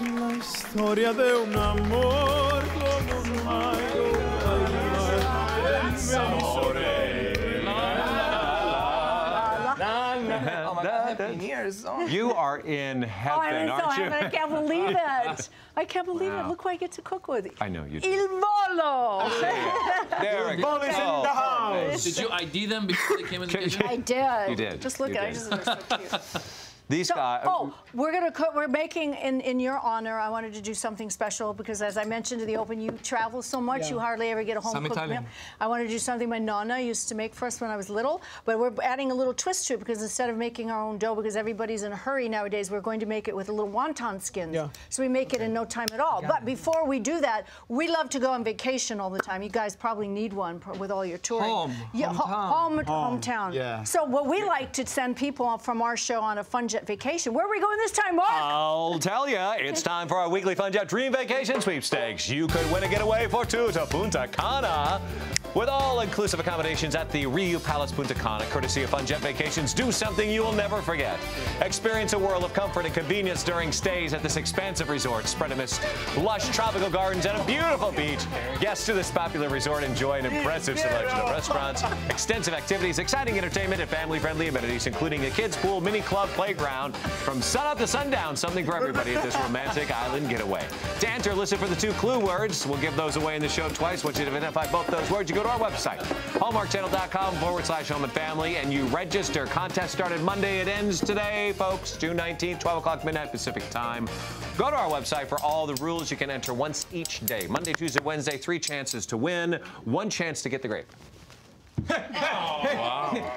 Es la historia de un amor como no hay Oh my God, happy New Year's. Oh. You are in Oh, heaven, I'm so aren't you? happy. I can't believe it. I can't believe it. Look who I get to cook with. I know you do. Il volo. There we go. Ball in the house. Did you ID them before they came in the kitchen? I did. You did. Just look You at did. it. I just they're so cute. These So, guys. Uh, oh, we're gonna cook. We're making in in your honor. I wanted to do something special because, as I mentioned to the open, you travel so much, you hardly ever get a home Some cooked Italian. meal. I wanted to do something my nonna used to make for us when I was little, but we're adding a little twist to it because instead of making our own dough, because everybody's in a hurry nowadays, we're going to make it with a little wonton skins. Yeah. So we make it in no time at all. But before we do that, we love to go on vacation all the time. You guys probably need one with all your touring. Home, yeah, ho- hometown. home, hometown. yeah. So what we like to send people from our show on a fun vacation. Where are we going this time, Mark? I'll tell you, it's time for our weekly Funjet Dream Vacation Sweepstakes. You could win a getaway for two to Punta Cana. With all-inclusive accommodations at the Riu Palace Punta Cana, courtesy of Funjet Vacations, do something you will never forget. Experience a world of comfort and convenience during stays at this expansive resort, spread amidst lush tropical gardens and a beautiful beach. Guests to this popular resort enjoy an impressive selection of restaurants, extensive activities, exciting entertainment, and family-friendly amenities, including a kids' pool, mini club, playground. From sunup to sundown, something for everybody at this romantic island getaway. To enter, listen for the two clue words. We'll give those away in the show twice. Once you identify both those words, you go to our website, hallmarkchannel.com forward slash home and family, and you register. Contest started Monday. It ends today, folks, June 19th, 12 o'clock midnight Pacific time. Go to our website for all the rules. You can enter once each day. Monday, Tuesday, Wednesday, three chances to win, one chance to get the grape.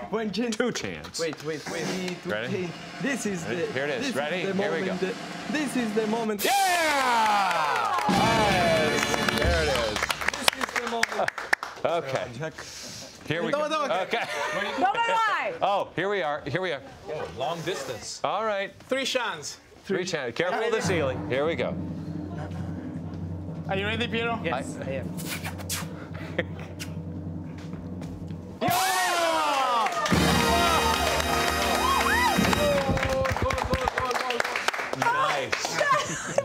One chance. Two chance. Wait, wait, wait. Three, two, Ready? three. This is the. Here it is. This Ready? the Here we go. This is the moment. Yeah! Okay. Here we go. No, no, okay. Okay. No, no, why? Oh, here we are. Here we are. Long distance. All right. Three shots. Three channels. Careful of the ceiling. Here we go. Are you ready, Piero? Yes, I, am. Nice.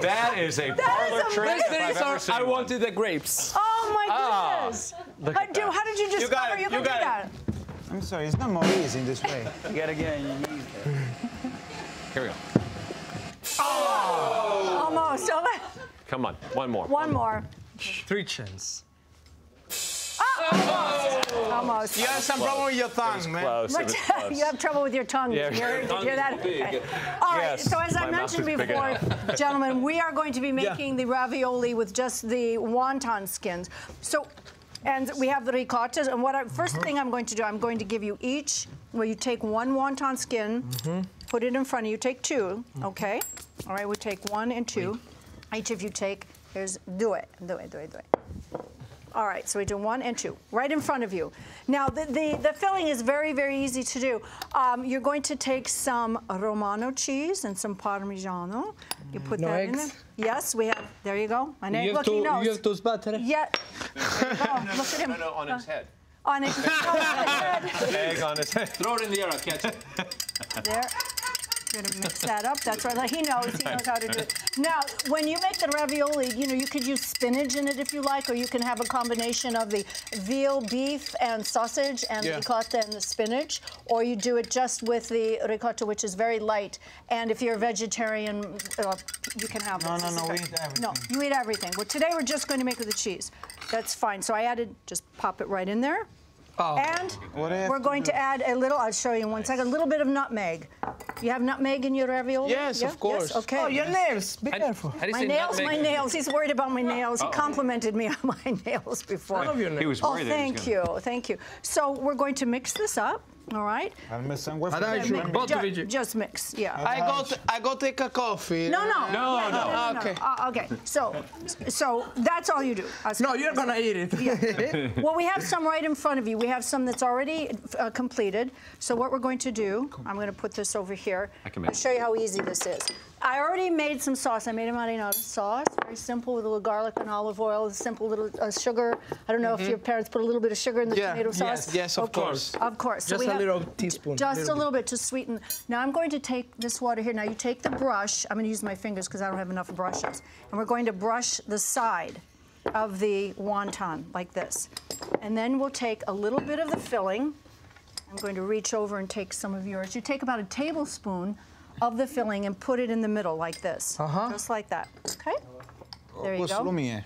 That is a parlor is trick if I've ever seen I one. wanted the grapes. Oh my Ah, goodness. look how, do, how did you discover You got it, you you could do got it. that? I'm sorry, it's not more easy in this way. You gotta get again. Here we go. Oh! Almost. Oh, Come on. One more. One more. Three chance. Almost. You have some problem with your tongue, man. Close. It But was close. you have trouble with your tongue. Yeah. Did you hear, did you hear that? Big. Okay. All right. Yes, So as I my mentioned before, gentlemen, we are going to be making the ravioli with just the wonton skins. So. And we have the ricottas. And what I, 1st uh-huh. thing I'm going to do, I'm going to give you each, where you take one wonton skin, mm-hmm. put it in front of you. Take two, mm-hmm. okay? All right, we take one and two. Each of you take, here's, do it, do it, do it, do it. All right, so we do one and two, right in front of you. Now, the, the, the filling is very, very easy to do. Um, you're going to take some Romano cheese and some Parmigiano. You put No that in eggs? there. Yes, we have, there you go. My name, You look, to, he knows. you have to sbatter. Yeah. There you go. Look at him. No, no, on his head. On it. Oh, on his head. Egg on his head. Throw it in the air, I'll catch it. There. Gonna mix that up. That's right. Like he knows. He knows how to do it. Now, when you make the ravioli, you know you could use spinach in it if you like, or you can have a combination of the veal, beef, and sausage, and Yeah. ricotta and the spinach, or you do it just with the ricotta, which is very light. And if you're a vegetarian, uh, you can have No, this. no, This no, we eat everything. No, you eat everything. Well, today we're just going to make it with the cheese. That's fine. So I added, just pop it right in there. Oh. And What we're going to add a little, I'll show you in one second, a little bit of nutmeg. You have nutmeg in your ravioli? Yes, Yeah? of course. Yes? okay. Oh, your nails. Be careful. How do you my say nails, nutmeg? my nails. He's worried about my nails. He oh. complimented me on my nails before. I love your He was Oh, worried that he was oh, thank gonna- you, thank you. So we're going to mix this up, all right? I'll mess some with Adagio. Both Ju- of you. Just mix, yeah. I got, I go take a coffee. No, no. No, yeah, no. no, no. Okay. Uh, okay. So, so that's all you do. As- No, you're gonna eat it. Well, we have some right in front of you. We have some that's already uh, completed. So what we're going to do, I'm going to put this over here. I can I'll make show you how easy this is. I already made some sauce. I made a marinara sauce, very simple with a little garlic and olive oil, a simple little uh, sugar. I don't know if your parents put a little bit of sugar in the Mm-hmm. Yeah, tomato sauce. yes, yes, of Okay, course. Of course. Just we a little teaspoon, Just little a little bit to sweeten. Now I'm going to take this water here. Now you take the brush. I'm going to use my fingers because I don't have enough brushes. And we're going to brush the side of the wonton like this. And then we'll take a little bit of the filling. I'm going to reach over and take some of yours. You take about a tablespoon of the filling and put it in the middle like this. Uh-huh. Just like that. Okay? There you Posso go. lumie?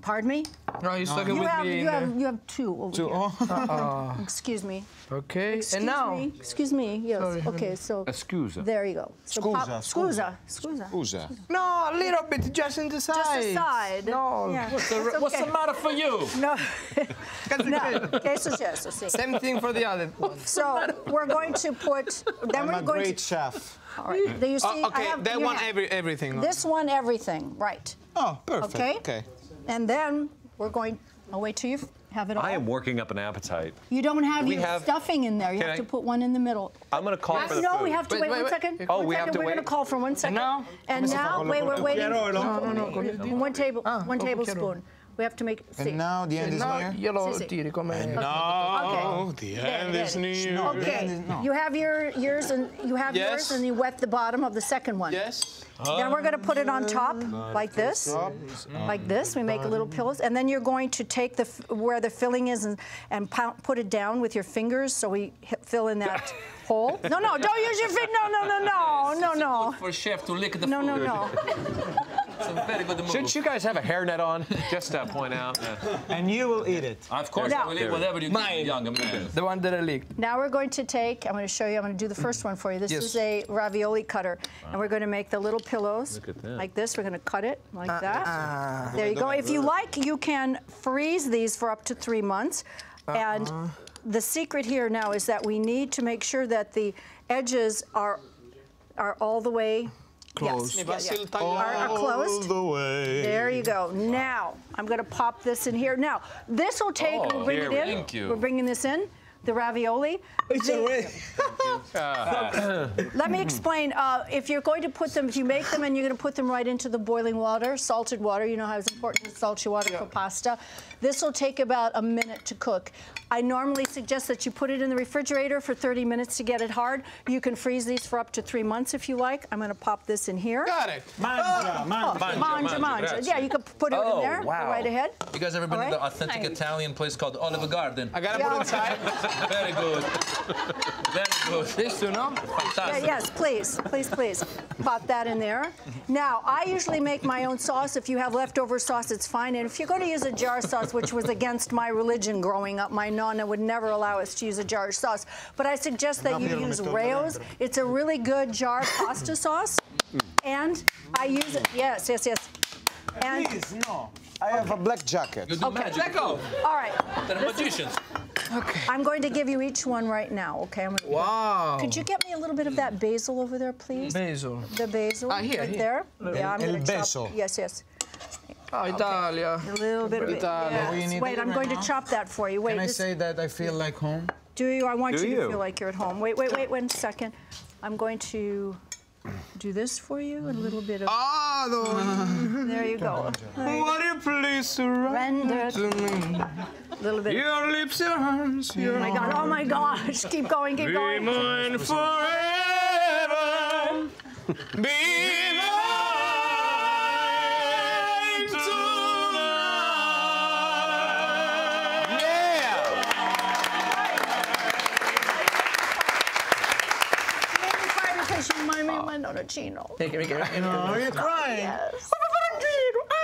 Pardon me? No, he's talking You with have, me. you have, you have two over Two. here. Oh. Uh-uh. Excuse me. Okay, Excuse and now. me. Excuse me. Yes. Sorry. Okay. So. Scusa. There you go. So pop- Scusa, Scusa. Scusa. Scusa. No, a little bit, just in the side. Just the side. No. Yeah. What's the, It's what's the matter for you? No. no. Okay, successo, sì. Same thing for the other one. So we're going to put. Then I'm we're a going great to. chef. All right. There you see. Oh, I okay, have, that you one, every, everything. This one, everything. Right. Oh, perfect. Okay. Okay. And then we're going. I'll wait till you have it all. I am working up an appetite. You don't have We your have- stuffing in there. You have I- to put one in the middle. I'm going to call for the no, food. we have to Wait, wait, wait, one wait. second. Oh, One we have to. We're wait? going to call for one second. now? And now, wait, we're waiting. No? No, no, con il dito. One table, Ah, one oh, tablespoon. We have to make. See. And now the end is No, near. io lo Sì, sì. tiri come... No, Okay. the end there. is near. Okay, is- no. you have your yours and you have Yes. yours and you wet the bottom of the second one. Yes. Then we're going to put it on top like this, like this. We make a little pillows, and then you're going to take the where the filling is and, and pou- put it down with your fingers, so we fill in that hole. No, no, don't use your feet. No, no, no, no, no, no, For chef to lick the no, food. no, no. It's a very good move. Shouldn't you guys have a hairnet on? Just to point out. Yeah. And you will eat it. Of course, Now- I will eat whatever you Mine. give young man. The one that I licked. Now we're going to take. I'm going to show you. I'm going to do the first one for you. This Yes. is a ravioli cutter, and we're going to make the little pillows Look at that. like this. We're going to cut it like that. Ah. There you go. If you like, you can freeze these for up to three months. And the secret here now is that we need to make sure that the edges are are all the way Closed. Yes, yeah, yeah. Are, are closed. the way. There you go. Now I'm going to pop this in here. Now this will take. Oh, we'll bring here it in. thank you. We're bringing this in. The ravioli. The- let me explain. Uh, if you're going to put them, if you make them and you're going to put them right into the boiling water, salted water, you know how it's important to salt your water for pasta. This will take about a minute to cook. I normally suggest that you put it in the refrigerator for 30 minutes to get it hard. You can freeze these for up to three months if you like. I'm going to pop this in here. Got it. Mangia, mangia. Manja, manja, manja. grazie. Yeah, you can put it Oh, in there. Go wow. right ahead. You guys ever been All to the authentic Nice. Italian place called Olive Garden? I gotta Yeah. put it inside. Very good. Very good. This too, no? Yeah, Fantastic. yes, please, please, please. Pop that in there. Now, I usually make my own sauce. If you have leftover sauce, it's fine. And if you're going to use a jar sauce, which was against my religion growing up, my nonna would never allow us to use a jar sauce. But I suggest that you use Rao's. It's a really good jar pasta sauce. And I use it, yes, yes, yes. And, Please, no. I have a black jacket. You do Okay. magic. Let go. all right, They're magicians. I'm going to give you each one right now, okay? I'm gonna- Wow. Could you get me a little bit of that basil over there, please? Basil. The basil Ah, here, right here. there. Yeah, I'm El going to chop. Yes, yes. Oh, Italia. A little bit of it. Italia. Yes. Wait, I'm right going now? to chop that for you. Wait, Can I say that I feel like home? do you? I want Do you to feel like you're at home. Wait, wait, wait, one second. I'm going to do this for you. A little bit of. Ah, the... There you go. What you please surrender Render. to me. A little bit. Your lips, your hands, oh your Oh my God! Oh my gosh! Keep going, keep Be going. mine forever. Be mine tonight. Yeah. Make me cry you remind me of my Nonna Gino. Make it, make it. Oh, you're crying. Yes.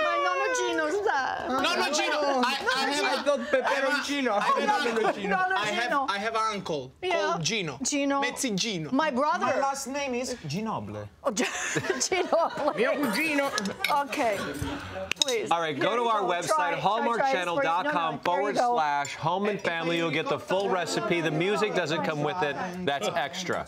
My Nonna Gino's there. No, no, Gino. I, I have. I thought peperoncino. I have, Peperoncino. Nonna I have, I have an uncle Yeah. called Gino. Gino. Mezzi Gino. My brother. My last name is Ginoble. Oh, Gino. Mio cugino. Okay. Please. All right, go There to our go. website, Try it. Try- try this for you. No, no, hallmarkchannel.com there forward slash home and family. You'll get the full recipe. The music doesn't come with it. That's extra.